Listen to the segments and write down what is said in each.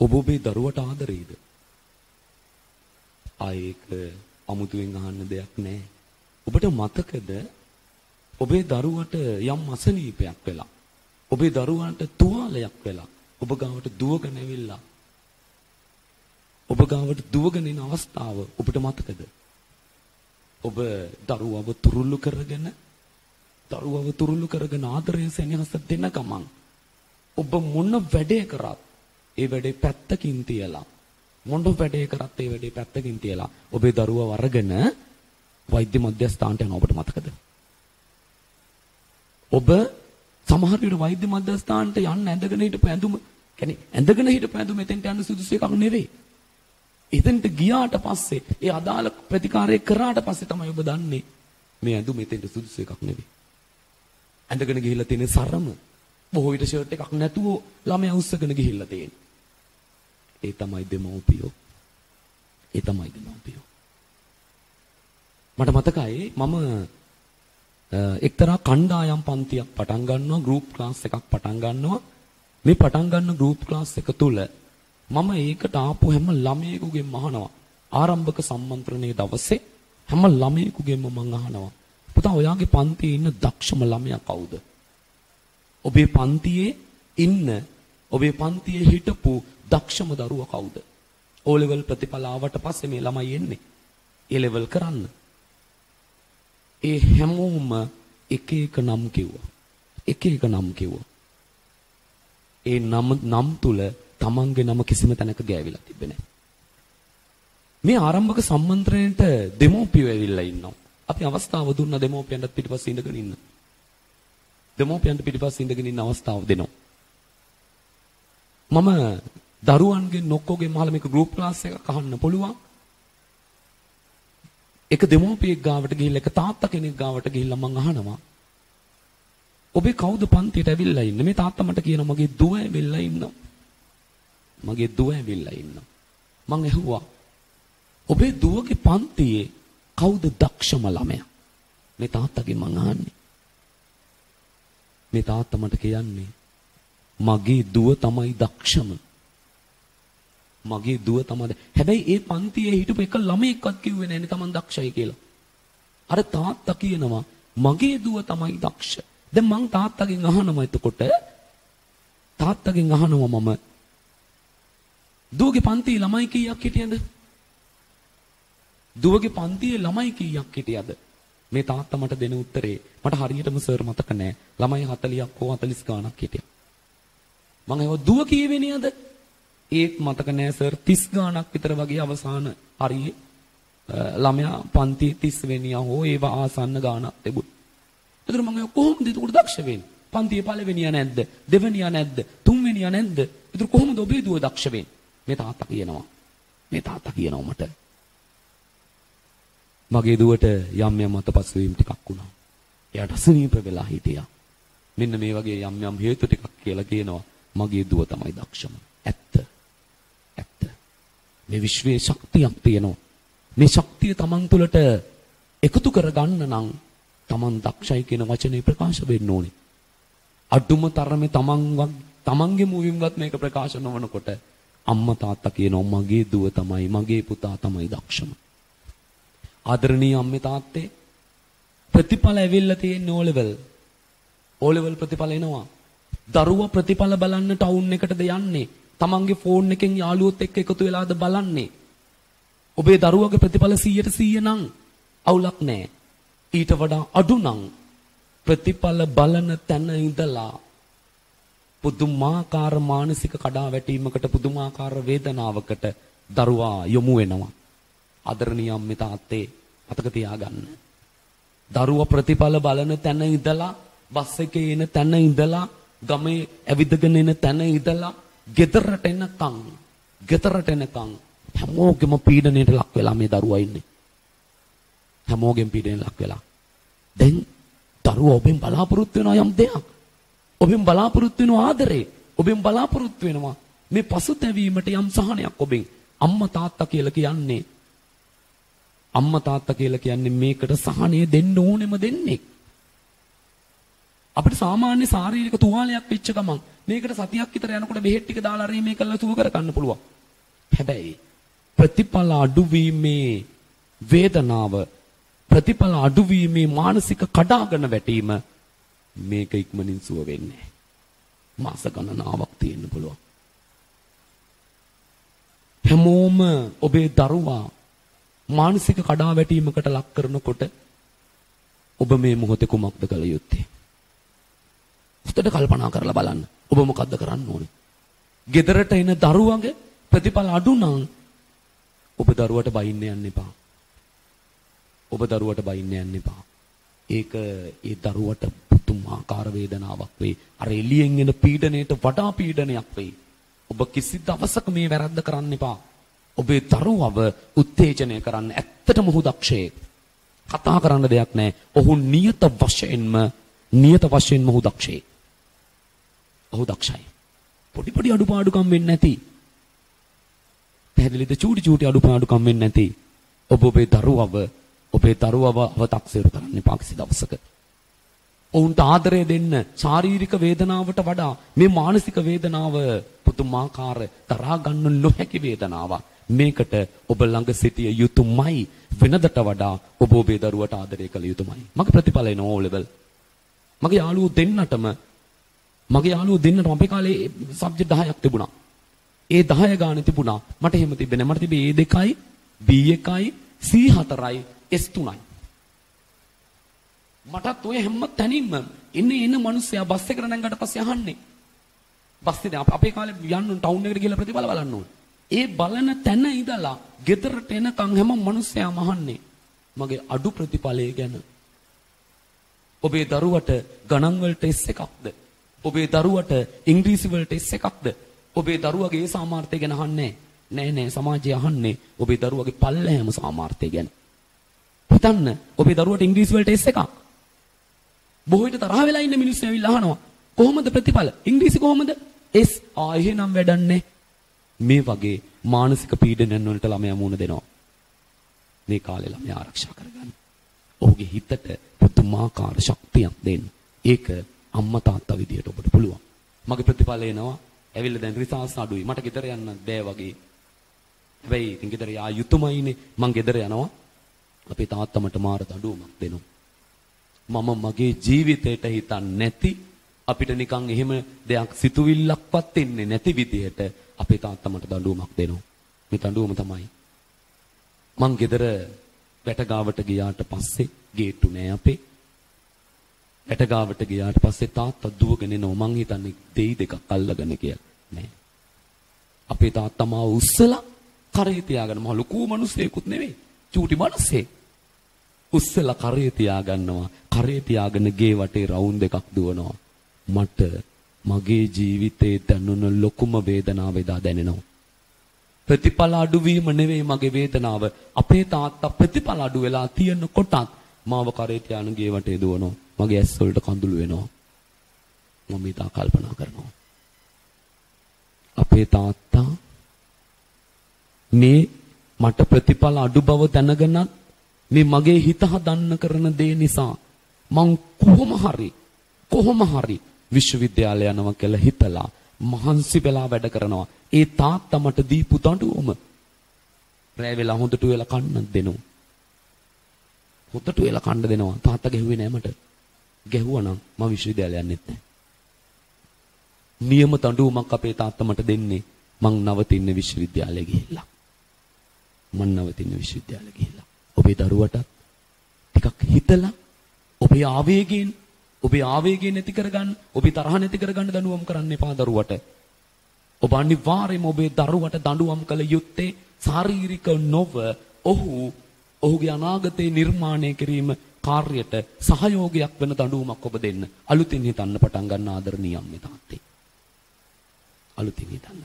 ඔබ ඔබේ දරුවට ආදරේද? ආයේක අමුතුවෙන් අහන්න දෙයක් නැහැ. ඔබට මතකද ඔබේ දරුවට යම් අසනීපයක් වෙලා ඔබේ දරුවන්ට තුවාලයක් වෙලා ඔබ ගාවට දුවගෙන ඇවිල්ලා ඔබ ගාවට දුවගෙන එන අවස්ථාව ඔබට මතකද? ඔබ දරුවව තුරුල්ලු කරගෙන දරුවව තුරුල්ලු කරගෙන ආදරයෙන් සෙනෙහස දෙන ගමන් ඔබ මොන වැඩේ කරත් ඒ වැඩේ පැත්තකින් තියලා මොන වැඩේ කරත් ඒ වැඩේ පැත්තකින් තියලා ඔබේ දරුවව අරගෙන වෛද්‍ය මධ්‍යස්ථානට යන ඔබට මතකද? ඔබ සමහර විට වෛද්‍ය මධ්‍යස්ථානට යන්න ඇඳගෙන හිටපු ඇඳුම කියන්නේ ඇඳගෙන හිටපු ඇඳුම එතෙන්ට යන්න සුදුසු එකක් නෙවෙයි. එතෙන්ට ගියාට පස්සේ ඒ අදාළ ප්‍රතිකාරය කරාට පස්සේ තමයි ඔබ දන්නේ මේ ඇඳුම එතෙන්ට සුදුසු එකක් නෙවෙයි. ඇඳගෙන ගිහිල්ලා තියෙන සරම බොහෝ විට ෂර්ට් එකක් නැතුව ළමයා උස්සගෙන ගිහිල්ලා තියෙන්නේ. ඒ තමයි දෙමව්පියෝ. ඒ තමයි දෙමව්පියෝ. මට මතකයි මම එක්තරා කණ්ඩායම් පන්තියක් පටන් ගන්නවා ගෲප් ක්ලාස් එකක් පටන් ගන්නවා මේ පටන් ගන්න ගෲප් ක්ලාස් එක තුල මම ඒකට ආපු හැම ළමයෙකුගෙන් අහනවා ආරම්භක සම්මන්ත්‍රණයේ දවසේ හැම ළමයෙකුගෙන්ම මම අහනවා පුතා ඔයාගේ පන්තියේ ඉන්න දක්ෂම ළමයා කවුද ඔබේ පන්තියේ ඉන්න ඔබේ පන්තියේ හිටපු දක්ෂම දරුවා කවුද ඕ ලෙවල් ප්‍රතිඵල ආවට පස්සේ මේ ළමයි එන්නේ ඒ ලෙවල් කරන්න ඒ හැමෝම එක එක නම් කිව්වා. එක එක නම් කිව්වා. ඒ නම නම් තුල තමන්ගේ නම කිසිම තැනක ගෑවිලා තිබෙන්නේ නැහැ. මේ ආරම්භක සම්මන්ත්‍රණයට දෙමෝපියෝ ඇවිල්ලා ඉන්නවා. අපි අවස්ථාව දුන්න දෙමෝපියන්ට පිටිපස්සේ ඉඳගෙන ඉන්න. දෙමෝපියන්ට පිටිපස්සේ ඉඳගෙන ඉන්න අවස්ථාව දෙනවා. මම දරුවන්ගේ නොක්කෝගේ මහල මේක ගෲප් ක්ලාස් එකක් අහන්න පුළුවන්. එක දෙමෝපියෙක් ගාවට ගිහිල්ලා එක තාත්තා කෙනෙක් ගාවට ගිහිල්ලා මං අහනවා ඔබේ කවුද පන්තියට ඇවිල්ලා ඉන්නේ? මේ තාත්තා මට කියනවා මගේ දුව ඇවිල්ලා ඉන්නවා. මගේ දුව ඇවිල්ලා ඉන්නවා. මං ඇහුවා ඔබේ දුවගේ පන්තියේ කවුද දක්ෂම ළමයා? මේ තාත්තගෙන් මං අහන්නේ. මේ තාත්තා මට කියන්නේ මගේ දුව තමයි දක්ෂම. මගේ දුව තමයි. හැබැයි ඒ පන්තියේ හිටපු එක ළමයෙක්වත් කිව්වේ නැන්නේ Taman දක්ෂයි කියලා. අර තාත්තා කියනවා මගේ දුව තමයි දක්ෂ. දැන් මං තාත්තගෙන් අහනවා එතකොට තාත්තගෙන් අහනවා මම දුවගේ පන්තියේ ළමයි කීයක් හිටියද? දුවගේ පන්තියේ ළමයි කීයක් හිටියද? මේ තාත්තා මට දෙන උත්තරේ මට හරියටම සර් මතක නැහැ. ළමයි 40ක් හෝ 40 ගාණක් හිටියා. මං ඒව දුව කීවෙනියද? ඒත් මතක නෑ සර් 30 ගාණක් විතර වගේ අවසාන හරියේ ළමයා පන්ති 30 වෙනියා හෝ ඒවා ආසන්න ගාණක් තිබුණා. ඒතර මම කොහොමද ඒක දක්ෂ වෙන්නේ? පන්තියේ පළවෙනියා නැද්ද? දෙවෙනියා නැද්ද? තුන්වෙනියා නැද්ද? ඒතර කොහොමද ඔබේ දුව දක්ෂ වෙන්නේ? මේ තාත්තා කියනවා. මේ තාත්තා කියනවා මට. මගේ දුවට යම් යම් අතපසු වීම ටිකක් වුණා. එයාට අසනීප වෙලා හිටියා. මෙන්න මේ වගේ යම් යම් හේතු ටිකක් කියලා කියනවා. මගේ දුව තමයි දක්ෂම. ඇත්ත. මේ විශ්වයේ ශක්තියක් තියෙනවා. මේ ශක්තිය Taman තුළට එකතු කරගන්න නම් Taman දක්ෂයි කියන වචනේ ප්‍රකාශ වෙන්න ඕනේ. අඩුම තරමේ Taman Tamanගේ මුවින්වත් මේක ප්‍රකාශ නොවනකොට අම්මා තාත්තා කියනවා මගේ දුව තමයි මගේ පුතා තමයි දක්ෂම. ආදරණීය අම්මේ තාත්තේ ප්‍රතිඵල ඇවිල්ලා තියෙන ඕ ලෙවල්. ඕ ලෙවල් ප්‍රතිඵල එනවා. දරුවා ප්‍රතිඵල බලන්න ටවුන් එකටද යන්නේ. තමන්ගේ ෆෝන් එකෙන් යාළුවොත් එක්ක එකතු වෙලාද බලන්නේ. ඔබේ දරුවගේ ප්‍රතිඵල 100ට 100 නම් අවුලක් නැහැ. ඊට වඩා අඩු නම් ප්‍රතිඵල බලන තැන ඉඳලා පුදුමාකාර මානසික කඩාවැටීමකට පුදුමාකාර වේදනාවකට දරුවා යොමු වෙනවා. ආදරණීය අම්මේ තාත්තේ අතක තියාගන්න. දරුවා ප්‍රතිඵල බලන තැන ඉඳලා බස් එකේ එන තැන ඉඳලා ගමේ ඇවිදගෙන එන තැන ඉඳලා ගෙදරට එනකන් ගෙදරට එනකන් හැමෝගෙම පීඩණයට ලක් වෙලා මේ දරුවා ඉන්නේ. හැමෝගෙම පීඩණයට ලක් වෙලා. දැන් දරුවා ඔබෙන් බලාපොරොත්තු වෙනවා යම් දෙයක්. ඔබෙන් බලාපොරොත්තු වෙනවා ආදරේ. ඔබෙන් බලාපොරොත්තු වෙනවා මේ පසුතැවීමට යම් සහනයක් ඔබෙන්. අම්මා තාත්තා කියලා කියන්නේ අම්මා තාත්තා කියලා කියන්නේ මේකට සහනය දෙන්න ඕනෙම දෙන්නේ. අපිට සාමාන්‍ය ශාරීරික තුවාලයක් වෙච්ච ගමන් මේකට සතියක් විතර යනකොට බෙහෙත් ටික දාලා අර මේ කළා සුව කර ගන්න පුළුවන්. හැබැයි ප්‍රතිඵල අඩුවීමේ වේදනාව ප්‍රතිඵල අඩුවීමේ මානසික කඩාගෙන වැටීම මේක ඉක්මනින් සුව වෙන්නේ මාස ගණනාවක් තියෙන්න පුළුවන් හැමෝම ඔබේ දරුවා මානසික කඩාවැටීමකට ලක් කරනකොට ඔබ මේ මොහොතේ කුමක්ද කළ යුත්තේ? හොඳට කල්පනා කරලා බලන්න. ඔබ මොකද්ද කරන්න ඕනේ? ගෙදරට එන දරුවගේ ප්‍රතිඵල අඩු නම් ඔබ දරුවට බයින්න යන්න එපා. ඔබ දරුවට බයින්න යන්න එපා. ඒක ඒ දරුවට පුදුමාකාර වේදනාවක් වෙයි. අර එළියෙන් එන පීඩණයට වඩා පීඩනයක් වෙයි. ඔබ කිසි දවසක මේ වැරද්ද කරන්න එපා. ඔබේ දරුවව උත්තේජනය කරන්න ඇත්තටම ඔහු දක්ෂයෙක්. කතා කරන්න දෙයක් නැහැ. ඔහු නියත වශයෙන්ම නියත වශයෙන්ම ඔහු දක්ෂයෙක්. ඔහු දක්ෂයි. පොඩි පොඩි අඩුපාඩුකම් වෙන්නේ නැති. පැහැදිලිද චූටි චූටි අඩුපාඩුකම් වෙන්නේ නැති. ඔබ ඔබේ දරුවව ඔබේ දරුවව අව탁සිරු කරන්න එපා කිසි දවසක. ඔවුන්ට ආදරය දෙන්න ශාරීරික වේදනාවට වඩා මේ මානසික වේදනාව පුදුමාකාර තරහා ගන්න නොහැකි වේදනාවක්. මේකට ඔබ ළඟ සිටිය යුතුයමයි වෙනදට වඩා ඔබ ඔබේ දරුවට ආදරය කළ යුතුයමයි. මගේ ප්‍රතිඵලය නෝ ලෙවල්. මගේ යාළුවෝ දෙන්නටම මගේ යාළුවෝ දෙන්නට අපේ කාලේ සබ්ජෙක්ට් 10ක් තිබුණා. ඒ 10 ගානේ තිබුණා. මට එහෙම තිබෙන්නේ. මට තිබේ A2යි B1යි C4යි S3යි. මටත් ඔය හැම තැනින්ම එන්නේ එන මිනිස්සයා බස් එකට නැංගට පස්සේ අහන්නේ. බස් එකේ අපේ කාලේ යන්න ටවුන් එකට ගිහලා ප්‍රතිඵල බලන්න ඕනේ. ඒ බලන තැන ඉඳලා ගෙදරට එනකන් හැම මිනිස්සයාම අහන්නේ මගේ අඩු ප්‍රතිඵලය ගැන. ඔබේ දරුවට ගණන් වලට S එකක්ද? ඔබේ දරුවට ඉංග්‍රීසි වලට S එකක්ද? ඔබේ දරුවගේ ඒ සාමාර්ථය ගැන අහන්නේ නෑ නෑ සමාජය අහන්නේ ඔබේ දරුවගේ පල්ලෑම සාමාර්ථය ගැන. හිතන්න ඔබේ දරුවට ඉංග්‍රීසි වලට S එකක්. බොහෝ විට තරහ වෙලා ඉන්න මිනිස්සු ඇවිල්ලා අහනවා කොහොමද ප්‍රතිඵල? ඉංග්‍රීසි කොහොමද? S ආ එහෙනම් වැඩන්නේ. මේ වගේ මානසික පීඩනයන් වලට ළමයා මුහුණ දෙනවා. මේ කාලේ ළමයා ආරක්ෂා කරගන්න. ඔහුගේ හිතට පුදුමාකාර ශක්තියක් දෙන්න. ඒක අම්මා තාත්තා විදියට ඔබට පුළුවන්. මගේ ප්‍රතිඵල එනවා. ඇවිල්ලා දැන් රිසාස් අඩුයි. මට ගෙදර යන්න බෑ වගේ. හැබැයි ඉතින් ගෙදර යා යුතුයමයිනේ. මං ගෙදර යනවා. අපේ තාත්තා මට මාර දඬුවමක් දෙනවා. මම මගේ ජීවිතේට හිතන්නේ නැති අපිට නිකන් එහෙම දෙයක් සිතුවිල්ලක්වත් එන්නේ නැති විදිහට අපේ තාත්තා මට දඬුවමක් දෙනවා. මේ දඬුවම තමයි. මං ගෙදර වැටගාවට ගියාට පස්සේ ගේට්ටු නෑ අපේ. වැටගාවට ගියාට පස්සේ තාත්තා දුවගෙන එනවා. මං හිතන්නේ දෙයි දෙකක් අල්ලගෙන කියලා. නෑ. අපේ තාත්තා මාව උස්සලා කරේ තියාගෙන මහ ලොකු මිනිස්සෙකුත් නෙවෙයි. චූටි මිනිස්සෙක්. උස්සලා කරේ තියාගන්නවා. කරේ තියාගෙන ගේ වටේ රවුන්ඩ් එකක් දුවනවා. මට මගේ ජීවිතේ දැනුණ ලොකුම වේදනාව එදා දැනෙනවා. ප්‍රතිඵල අඩුවීම නෙවෙයි මගේ වේදනාව. අපේ තාත්තා ප්‍රතිඵල අඩු වෙලා තියෙන කොටත් මාව කරේ තියාන ගේ වටේ දුවනවා. මගේ ඇස් වලට කඳුළු වෙනවා. මම ඉතා කල්පනා කරනවා. අපේ තාත්තා මේ මට ප්‍රතිඵල අඩු බව දැනගෙනත් මේ මගේ හිත හදන්න කරන දේ නිසා මං කොහොම හරි කොහොම හරි විශ්වවිද්‍යාලය යනවා කියලා හිතලා මහන්සි වෙලා වැඩ කරනවා. ඒ තාත්තා මට දීපු දඬුවම රෑ වෙලා හොඳට වෙලා කන්න දෙනවා. හොඳට වෙලා කන්න දෙනවා. තාත්තා ගැහුවේ නෑ මට. ගැහුවා නම් මම විශ්වවිද්‍යාලය යන්නෙත් නෑ. නියම දඬුවමක් අපේ තාත්තා මට දෙන්නේ මං නවතින්න විශ්වවිද්‍යාලය ගිහිල්ලා. මං නවතින්න විශ්වවිද්‍යාලය ගිහිල්ලා. ඔබේ දරුවටත් ටිකක් හිතලා ඔබේ ආවේගයෙන් ඔබේ ආවේගය නැති කරගන්න, ඔබේ තරහ නැති කරගන්න දඬුවම් කරන්න එපා දරුවට. ඔබ අනිවාර්යයෙන්ම ඔබේ දරුවට දඬුවම් කළ යුත්තේ ශාරීරික නොව ඔහු ඔහුගේ අනාගතේ නිර්මාණය කිරීම කාර්යයට සහයෝගයක් වෙන දඬුවමක් ඔබ දෙන්න. අලුතින් හිතන්න පටන් ගන්න ආදරණීය අම්මේ තාත්තේ. අලුතින් හිතන්න.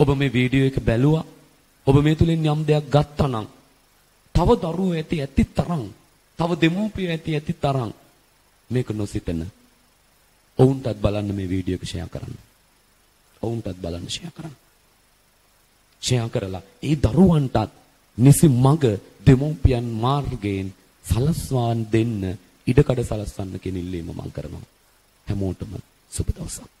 ඔබ මේ වීඩියෝ එක බැලුවා. ඔබ මේ තුලින් යම් දෙයක් ගත්තා නම් තව දරුවෝ ඇති ඇති තරම්, තව දෙමෝපියෝ ඇති ඇති තරම් මේක නොසිතන ඔවුන්ටත් බලන්න මේ වීඩියෝ එක ෂෙයා කරන්න. ඔවුන්ටත් බලන්න ෂෙයා කරන්න. ෂෙයා කරලා ඒ දරුවන්ටත් නිසි මඟ දෙමෝපියන් මාර්ගයෙන් සලස්වාන් දෙන්න ඉඩකඩ සලස්වන්න කියන ඉල්ලීම මම කරනවා. හැමෝටම සුබ දවසක්.